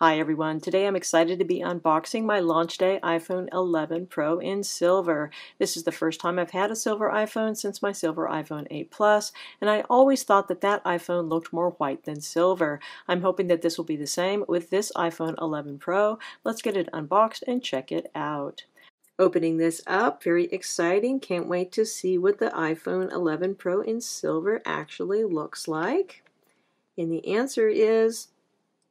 Hi everyone, today I'm excited to be unboxing my launch day iPhone 11 Pro in silver. This is the first time I've had a silver iPhone since my silver iPhone 8 Plus, and I always thought that that iPhone looked more white than silver. I'm hoping that this will be the same with this iPhone 11 Pro. Let's get it unboxed and check it out. Opening this up, very exciting. Can't wait to see what the iPhone 11 Pro in silver actually looks like. And the answer is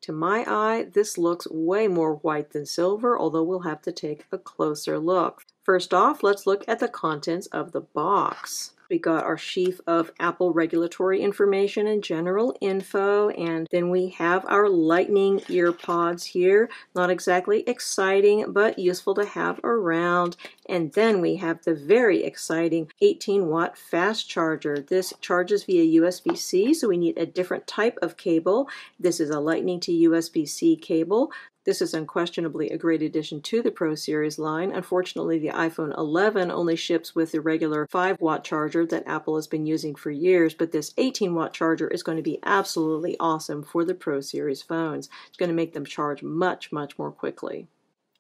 to my eye, this looks way more white than silver, although we'll have to take a closer look. First off, let's look at the contents of the box. We got our sheaf of Apple regulatory information and general info, and then we have our lightning EarPods here. Not exactly exciting, but useful to have around. And then we have the very exciting 18 watt fast charger. This charges via USB-C, so we need a different type of cable. This is a lightning to USB-C cable. This is unquestionably a great addition to the Pro Series line. Unfortunately, the iPhone 11 only ships with the regular 5 watt charger that Apple has been using for years, but this 18 watt charger is going to be absolutely awesome for the Pro Series phones. It's going to make them charge much, much more quickly.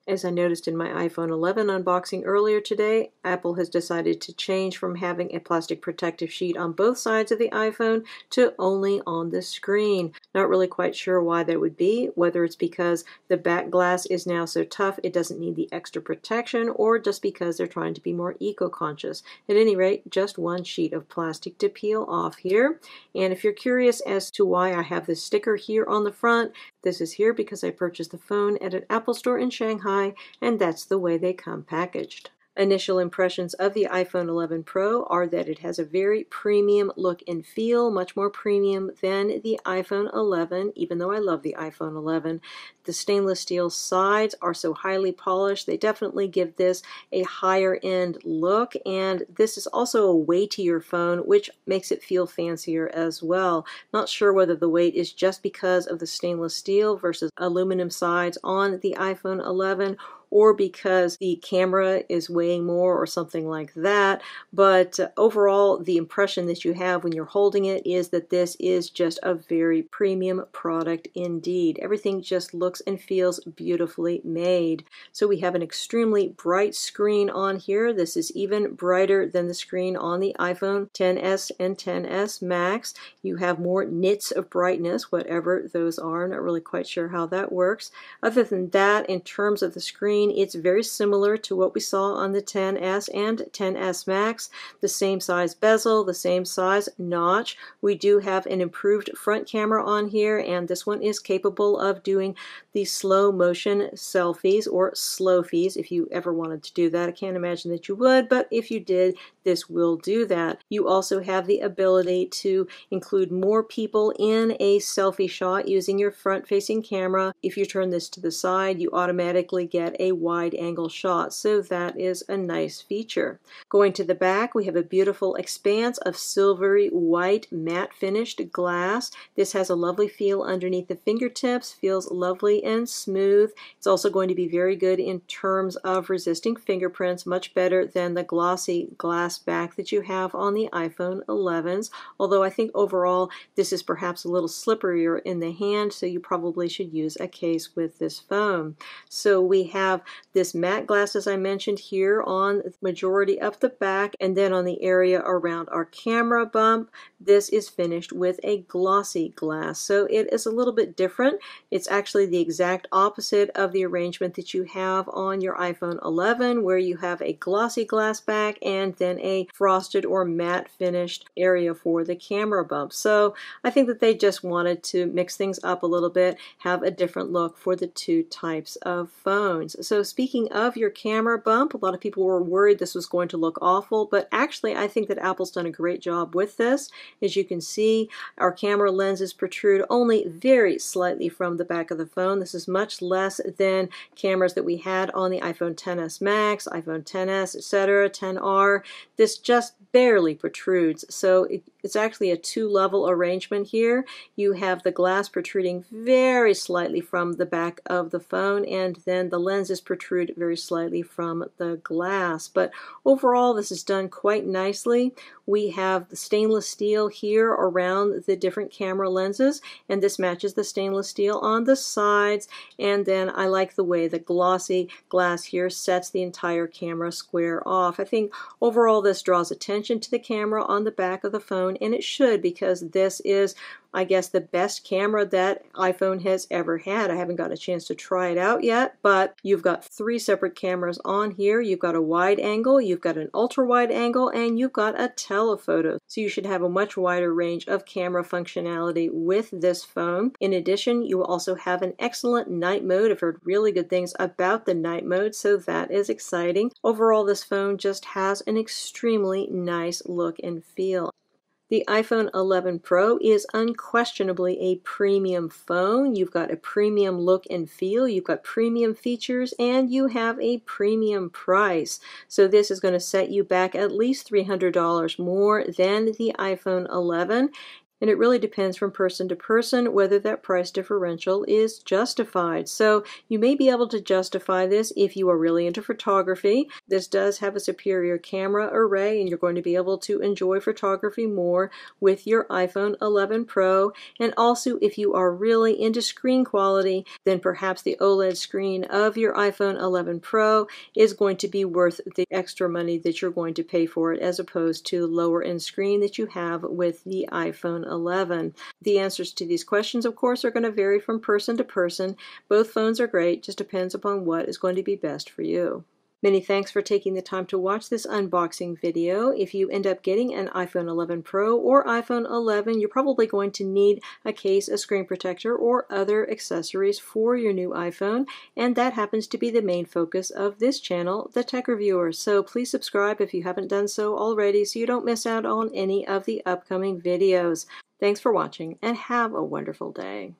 As I noticed in my iPhone 11 unboxing earlier today, Apple has decided to change from having a plastic protective sheet on both sides of the iPhone to only on the screen. Not really quite sure why that would be, whether it's because the back glass is now so tough it doesn't need the extra protection, or just because they're trying to be more eco-conscious. At any rate, just one sheet of plastic to peel off here. And if you're curious as to why I have this sticker here on the front, this is here because I purchased the phone at an Apple store in Shanghai, and that's the way they come packaged. Initial impressions of the iPhone 11 Pro are that it has a very premium look and feel, much more premium than the iPhone 11, even though I love the iPhone 11. The stainless steel sides are so highly polished, they definitely give this a higher end look, and this is also a weightier phone, which makes it feel fancier as well. Not sure whether the weight is just because of the stainless steel versus aluminum sides on the iPhone 11 or because the camera is weighing more or something like that. But uh, overall, the impression that you have when you're holding it is that this is just a very premium product indeed. Everything just looks and feels beautifully made. So we have an extremely bright screen on here. This is even brighter than the screen on the iPhone 10s and 10s Max. You have more nits of brightness, whatever those are. Not really quite sure how that works. Other than that, in terms of the screen, it's very similar to what we saw on the 10S and 10S Max. The same size bezel, the same size notch. We do have an improved front camera on here, and this one is capable of doing the slow motion selfies or slowfies if you ever wanted to do that. I can't imagine that you would, but if you did, this will do that. You also have the ability to include more people in a selfie shot using your front facing camera. If you turn this to the side, you automatically get a wide angle shot, so that is a nice feature. Going to the back, we have a beautiful expanse of silvery white matte finished glass. This has a lovely feel underneath the fingertips, feels lovely and smooth. It's also going to be very good in terms of resisting fingerprints, much better than the glossy glass back that you have on the iPhone 11s, although I think overall this is perhaps a little slipperier in the hand, so you probably should use a case with this phone. So we have this matte glass, as I mentioned here, on the majority of the back, and then on the area around our camera bump, this is finished with a glossy glass. So it is a little bit different. It's actually the exact opposite of the arrangement that you have on your iPhone 11, where you have a glossy glass back and then a frosted or matte finished area for the camera bump. So I think that they just wanted to mix things up a little bit, have a different look for the two types of phones. So speaking of your camera bump, a lot of people were worried this was going to look awful, but actually I think that Apple's done a great job with this. As you can see, our camera lenses protrude only very slightly from the back of the phone. This is much less than cameras that we had on the iPhone 10s Max, iPhone 10s, etc., 10R. This just barely protrudes, so it, It's actually a two-level arrangement here. You have the glass protruding very slightly from the back of the phone and then the lenses protrude very slightly from the glass. But overall this is done quite nicely. We have the stainless steel here around the different camera lenses and this matches the stainless steel on the sides and then I like the way the glossy glass here sets the entire camera square off. I think overall this draws attention to the camera on the back of the phone and it should because this is I guess, the best camera that iPhone has ever had. I haven't got a chance to try it out yet, but you've got three separate cameras on here. You've got a wide angle, you've got an ultra wide angle, and you've got a telephoto. So you should have a much wider range of camera functionality with this phone. In addition, you will also have an excellent night mode. I've heard really good things about the night mode, so that is exciting. Overall, this phone just has an extremely nice look and feel. The iPhone 11 Pro is unquestionably a premium phone. You've got a premium look and feel, you've got premium features, and you have a premium price. So this is going to set you back at least $300 more than the iPhone 11 and it really depends from person to person whether that price differential is justified. So you may be able to justify this if you are really into photography. This does have a superior camera array and you're going to be able to enjoy photography more with your iPhone 11 Pro. And also if you are really into screen quality, then perhaps the OLED screen of your iPhone 11 Pro is going to be worth the extra money that you're going to pay for it as opposed to the lower end screen that you have with the iPhone 11. The answers to these questions, of course, are going to vary from person to person. Both phones are great, just depends upon what is going to be best for you. Many thanks for taking the time to watch this unboxing video. If you end up getting an iPhone 11 Pro or iPhone 11, you're probably going to need a case, a screen protector, or other accessories for your new iPhone, and that happens to be the main focus of this channel, The Tech Reviewer. So please subscribe if you haven't done so already so you don't miss out on any of the upcoming videos. Thanks for watching and have a wonderful day.